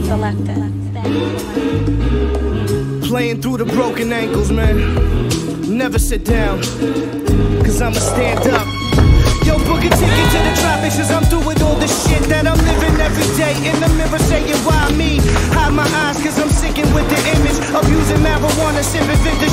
Selector. Playing through the broken ankles, man. Never sit down, cause I'ma stand up. Yo, book a ticket to the tropics, cause I'm through with all the shit that I'm living every day. In the mirror saying, why me? Hide my eyes, cause I'm sicking with the image of using marijuana, sipping vintage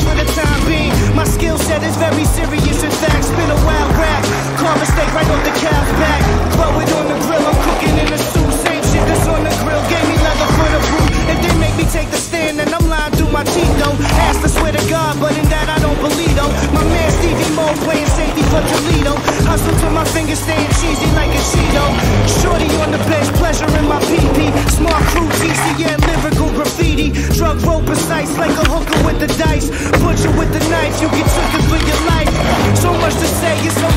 swear to God, but in that I don't believe, though. My man Stevie Mo playing safety for Toledo. Hustle till my fingers staying cheesy like a Cheeto. Shorty on the bench, pleasure in my PP. Smart crew, TCN, lyrical graffiti. Drug roll precise like a hooker with the dice. Butcher with the knife, you get taken for your life. So much to say, it's so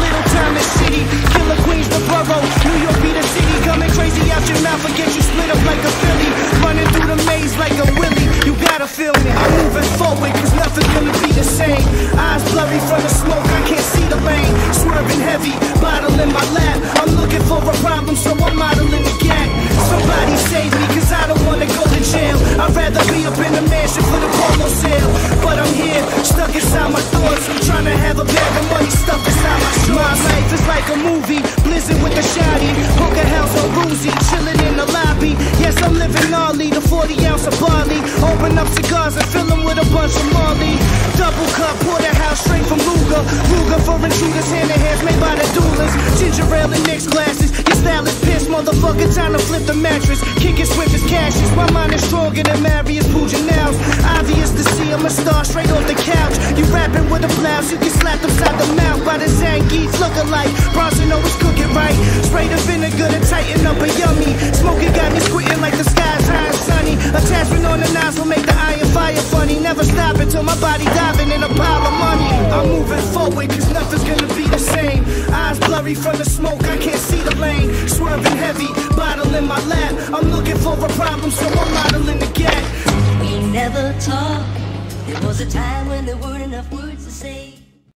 be up in the mansion for the polo sale. But I'm here, stuck inside my thoughts. I'm trying to have a bag of money stuffed inside my shorts. My life is like a movie, blizzard with a shotty. Hookah house on Ruzy, chilling in the lobby. Yes, I'm living gnarly, the 40 ounce of barley. Open up cigars and fill them with a bunch of Marley. Double cup, porterhouse straight from Ruger. Ruger for intruders, hand in hands made by the duelers. Ginger ale and mixed glasses. Your style is piss, motherfucker. Time to flip the mattress. Kick it swift My mind is stronger than Marius Puginels. Obvious to see I'm a star straight off the couch. You rapping with a blouse, you get slapped upside the mouth by the Zangief lookalike. Bronson always cooking right. Spray the vinegar to tighten up a yummy. Smoking got me squinting like the sky's high and sunny. Attachment on the nozzle make the iron fire funny. Never stop until my body diving in a pile of money. I'm moving forward cause nothing's gonna be the same. Eyes blurry from the smoke, I can't see the lane. Swerving heavy, my lap. I'm looking for a problem, so I'm modeling the gap. We never talked. There was a time when there weren't enough words to say.